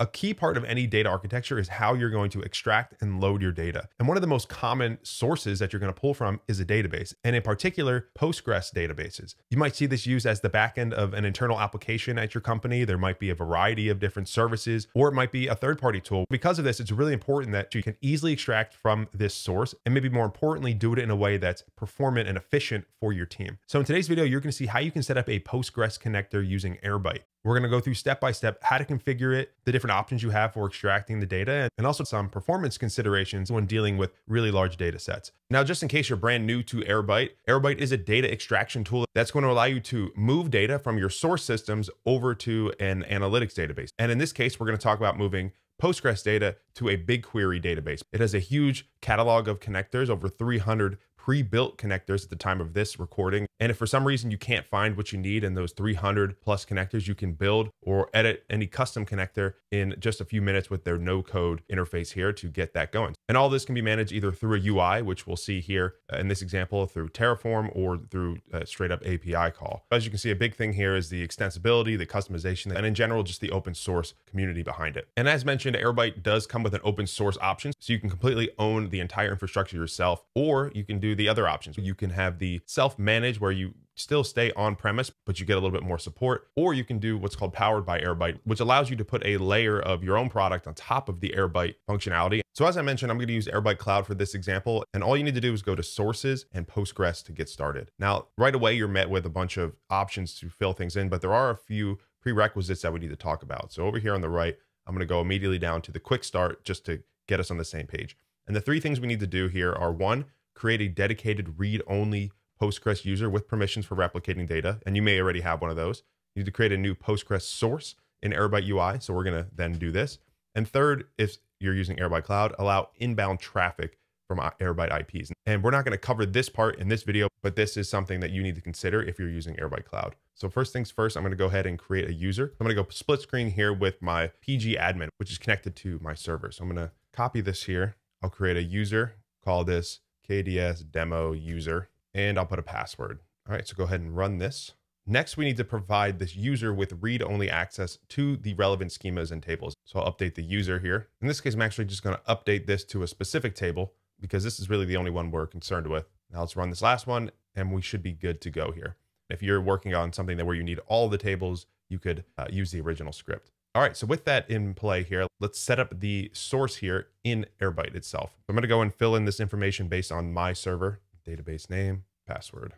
A key part of any data architecture is how you're going to extract and load your data. And one of the most common sources that you're going to pull from is a database, and in particular, Postgres databases. You might see this used as the backend of an internal application at your company. There might be a variety of different services, or it might be a third party tool. Because of this, it's really important that you can easily extract from this source, and maybe more importantly, do it in a way that's performant and efficient for your team. So in today's video, you're going to see how you can set up a Postgres connector using Airbyte. We're going to go through step by step how to configure it, the different options you have for extracting the data, and also some performance considerations when dealing with really large data sets. Now, just in case you're brand new to Airbyte, Airbyte is a data extraction tool that's going to allow you to move data from your source systems over to an analytics database. And in this case, we're going to talk about moving Postgres data to a BigQuery database. It has a huge catalog of connectors, over 300 pre-built connectors at the time of this recording. And if for some reason you can't find what you need in those 300 plus connectors, you can build or edit any custom connector in just a few minutes with their no code interface here to get that going. And all this can be managed either through a UI, which we'll see here uh, in this example through Terraform or through a straight up API call. As you can see, a big thing here is the extensibility, the customization, and in general, just the open source community behind it. And as mentioned, Airbyte does come with an open source option. So you can completely own the entire infrastructure yourself, or you can do the other options. You can have the self-manage where you still stay on premise, but you get a little bit more support. Or you can do what's called powered by Airbyte, which allows you to put a layer of your own product on top of the Airbyte functionality. So as I mentioned, I'm going to use Airbyte Cloud for this example. And all you need to do is go to sources and Postgres to get started. Now, right away, you're met with a bunch of options to fill things in, but there are a few prerequisites that we need to talk about. So over here on the right, I'm going to go immediately down to the quick start just to get us on the same page. And the three things we need to do here are one, create a dedicated read-only Postgres user with permissions for replicating data. And you may already have one of those. You need to create a new Postgres source in Airbyte UI. So we're going to then do this. And third, if you're using Airbyte Cloud, allow inbound traffic from Airbyte IPs. And we're not going to cover this part in this video, but this is something that you need to consider if you're using Airbyte Cloud. So first things first, I'm going to go ahead and create a user. I'm to go split screen here with my pgAdmin, which is connected to my server. So I'm going to copy this here. I'll create a user, call this KDS demo user, and I'll put a password. All right, so go ahead and run this. Next, we need to provide this user with read-only access to the relevant schemas and tables. So I'll update the user here. In this case, I'm actually just gonna update this to a specific table because this is really the only one we're concerned with. Now let's run this last one and we should be good to go here. If you're working on something that where you need all the tables, you could uh, use the original script. All right, so with that in play here, let's set up the source here in Airbyte itself. I'm gonna go and fill in this information based on my server, database name, password.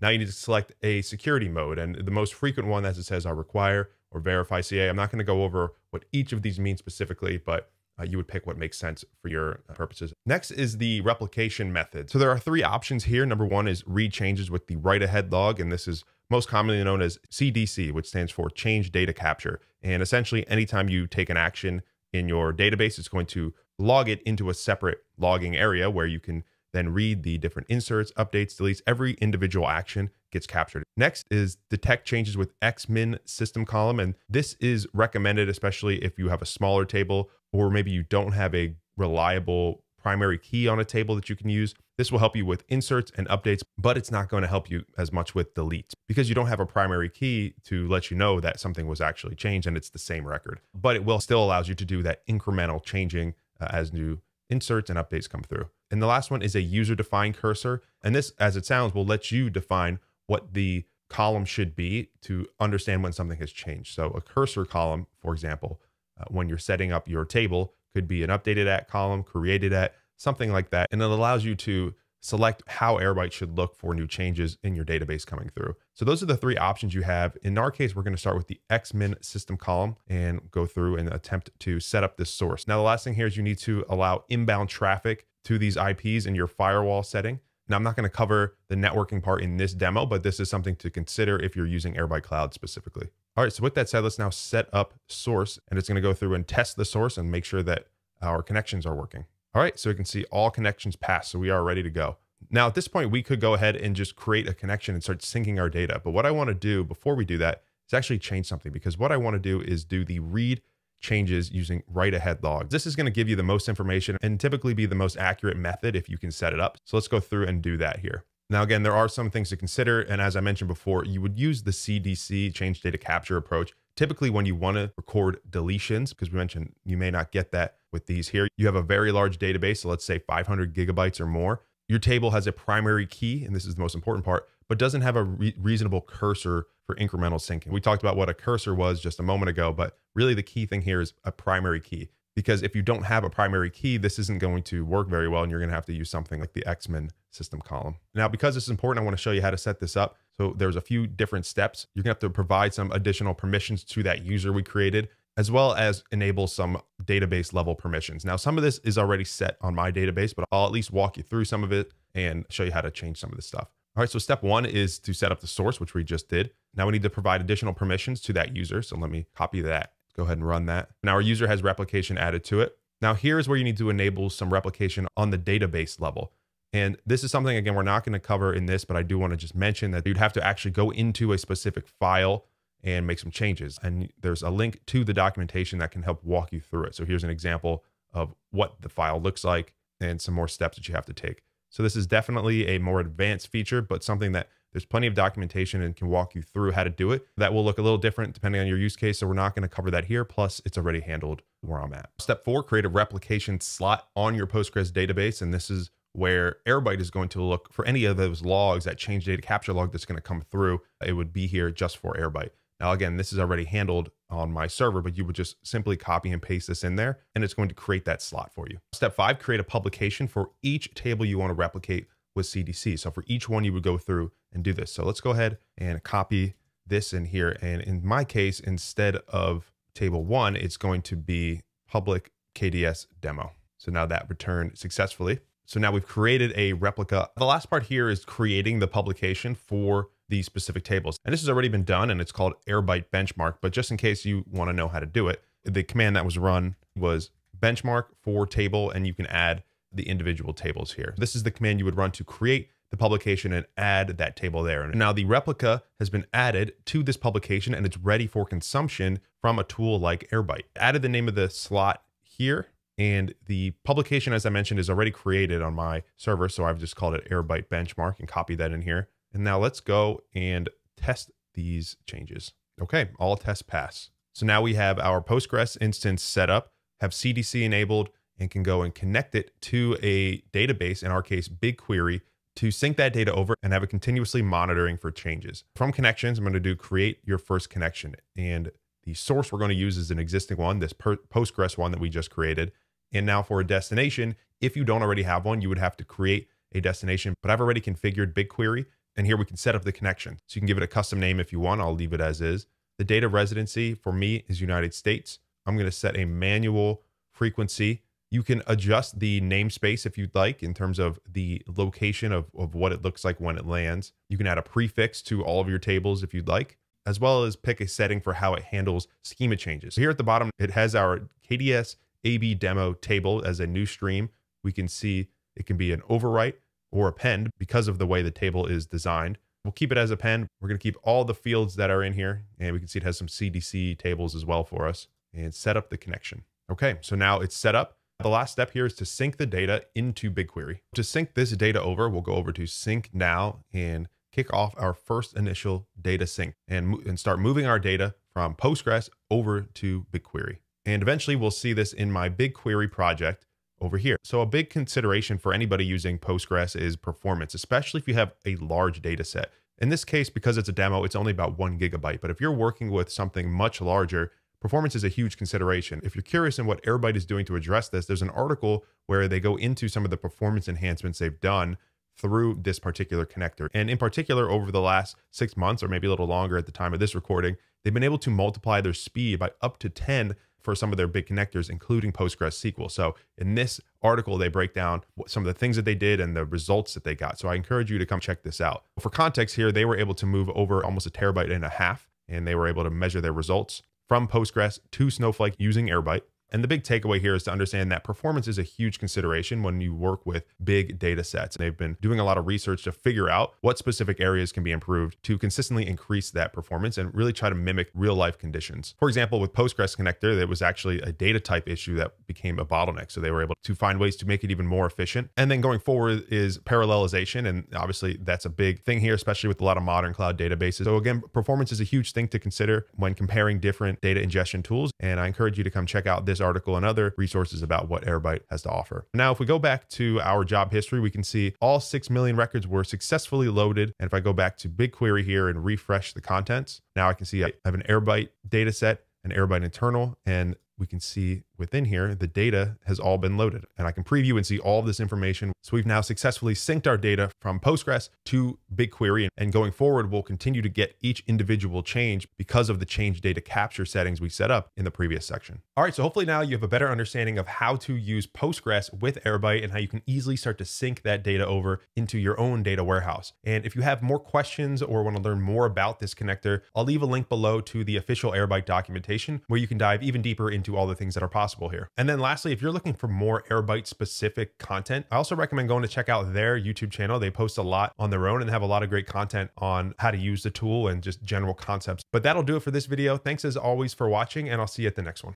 Now you need to select a security mode, and the most frequent one, as it says, are require or verify CA. I'm not gonna go over what each of these means specifically, but uh, you would pick what makes sense for your purposes. Next is the replication method. So there are three options here. Number one is read changes with the write ahead log, and this is most commonly known as CDC, which stands for change data capture. And essentially, anytime you take an action in your database, it's going to log it into a separate logging area where you can then read the different inserts, updates, deletes, every individual action gets captured. Next is detect changes with XMIN system column. And this is recommended, especially if you have a smaller table or maybe you don't have a reliable primary key on a table that you can use. This will help you with inserts and updates, but it's not going to help you as much with deletes because you don't have a primary key to let you know that something was actually changed and it's the same record. But it will still allows you to do that incremental changing uh, as new inserts and updates come through. And the last one is a user defined cursor. And this, as it sounds, will let you define what the column should be to understand when something has changed. So a cursor column, for example, uh, when you're setting up your table could be an updated at column, created at, something like that. And it allows you to select how Airbyte should look for new changes in your database coming through. So those are the three options you have. In our case, we're going to start with the XMIN system column and go through and attempt to set up this source. Now, the last thing here is you need to allow inbound traffic to these IPs in your firewall setting. Now, I'm not going to cover the networking part in this demo, but this is something to consider if you're using Airbyte Cloud specifically. All right, so with that said, let's now set up source and it's gonna go through and test the source and make sure that our connections are working. All right, so we can see all connections passed, so we are ready to go. Now at this point, we could go ahead and just create a connection and start syncing our data. But what I wanna do before we do that is actually change something because what I wanna do is do the read changes using write ahead logs. This is gonna give you the most information and typically be the most accurate method if you can set it up. So let's go through and do that here. Now, again, there are some things to consider. And as I mentioned before, you would use the CDC, change data capture approach, Typically, when you want to record deletions, because we mentioned you may not get that with these here, you have a very large database. So let's say 500 gigabytes or more. Your table has a primary key, and this is the most important part, but doesn't have a re reasonable cursor for incremental syncing. We talked about what a cursor was just a moment ago, but really the key thing here is a primary key. Because if you don't have a primary key, this isn't going to work very well, and you're going to have to use something like the XMIN system column. Now, because this is important, I want to show you how to set this up. So there's a few different steps. You're going to have to provide some additional permissions to that user we created as well as enable some database level permissions. Now, some of this is already set on my database, but I'll at least walk you through some of it and show you how to change some of this stuff. All right, so step one is to set up the source, which we just did. Now we need to provide additional permissions to that user. So let me copy that. Go ahead and run that. Now our user has replication added to it. Now here's where you need to enable some replication on the database level. And this is something, again, we're not going to cover in this, but I do want to just mention that you'd have to actually go into a specific file and make some changes. And there's a link to the documentation that can help walk you through it. So here's an example of what the file looks like and some more steps that you have to take. So this is definitely a more advanced feature, but something that there's plenty of documentation and can walk you through how to do it. That will look a little different depending on your use case. So we're not going to cover that here. Plus it's already handled where I'm at. Step four, create a replication slot on your Postgres database. And this is where Airbyte is going to look for any of those logs, that change data capture log that's going to come through. It would be here just for Airbyte. Now, again, this is already handled on my server, but you would just simply copy and paste this in there, and it's going to create that slot for you. Step five, create a publication for each table you want to replicate with CDC. So for each one, you would go through and do this. So let's go ahead and copy this in here. And in my case, instead of table one, it's going to be public KDS demo. So now that returned successfully. So now we've created a replica. The last part here is creating the publication for these specific tables. And this has already been done and it's called Airbyte benchmark. But just in case you want to know how to do it, the command that was run was benchmark for table and you can add the individual tables here. This is the command you would run to create the publication and add that table there. And now the replica has been added to this publication and it's ready for consumption from a tool like Airbyte. Added the name of the slot here and the publication, as I mentioned, is already created on my server. So I've just called it Airbyte benchmark and copy that in here. And now let's go and test these changes. Okay, all tests pass. So now we have our Postgres instance set up, have CDC enabled, and can go and connect it to a database, in our case, BigQuery, to sync that data over and have it continuously monitoring for changes. From connections, I'm going to do create your first connection. And the source we're going to use is an existing one, this Postgres one that we just created. And now for a destination, if you don't already have one, you would have to create a destination. But I've already configured BigQuery and here we can set up the connection. So you can give it a custom name if you want. I'll leave it as is. The data residency for me is United States. I'm going to set a manual frequency. You can adjust the namespace if you'd like in terms of the location of, of what it looks like when it lands. You can add a prefix to all of your tables if you'd like, as well as pick a setting for how it handles schema changes. Here at the bottom, it has our KDS AB demo table as a new stream. We can see it can be an overwrite or append because of the way the table is designed. We'll keep it as append. We're going to keep all the fields that are in here. And we can see it has some CDC tables as well for us and set up the connection. Okay, so now it's set up. The last step here is to sync the data into BigQuery. To sync this data over, we'll go over to sync now and kick off our first initial data sync and, and start moving our data from Postgres over to BigQuery. And eventually we'll see this in my BigQuery project over here. So a big consideration for anybody using Postgres is performance, especially if you have a large data set. In this case, because it's a demo, it's only about one gigabyte. But if you're working with something much larger, performance is a huge consideration. If you're curious in what Airbyte is doing to address this, there's an article where they go into some of the performance enhancements they've done through this particular connector. And in particular, over the last six months, or maybe a little longer at the time of this recording, they've been able to multiply their speed by up to 10 for some of their big connectors, including PostgreSQL. So in this article, they break down some of the things that they did and the results that they got. So I encourage you to come check this out. For context here, they were able to move over almost a terabyte and a half, and they were able to measure their results from Postgres to Snowflake using Airbyte. And the big takeaway here is to understand that performance is a huge consideration when you work with big data sets. They've been doing a lot of research to figure out what specific areas can be improved to consistently increase that performance and really try to mimic real life conditions. For example, with Postgres connector, there was actually a data type issue that became a bottleneck. So they were able to find ways to make it even more efficient. And then going forward is parallelization. And obviously that's a big thing here, especially with a lot of modern cloud databases. So again, performance is a huge thing to consider when comparing different data ingestion tools. And I encourage you to come check out this article and other resources about what Airbyte has to offer. Now, if we go back to our job history, we can see all 6 million records were successfully loaded. And if I go back to BigQuery here and refresh the contents, now I can see I have an Airbyte data set, an Airbyte internal, and we can see within here, the data has all been loaded and I can preview and see all of this information. So we've now successfully synced our data from Postgres to BigQuery and going forward, we'll continue to get each individual change because of the change data capture settings we set up in the previous section. All right, so hopefully now you have a better understanding of how to use Postgres with Airbyte and how you can easily start to sync that data over into your own data warehouse. And if you have more questions or want to learn more about this connector, I'll leave a link below to the official Airbyte documentation where you can dive even deeper into all the things that are possible possible here. And then lastly, if you're looking for more Airbyte specific content, I also recommend going to check out their YouTube channel. They post a lot on their own and have a lot of great content on how to use the tool and just general concepts. But that'll do it for this video. Thanks as always for watching, and I'll see you at the next one.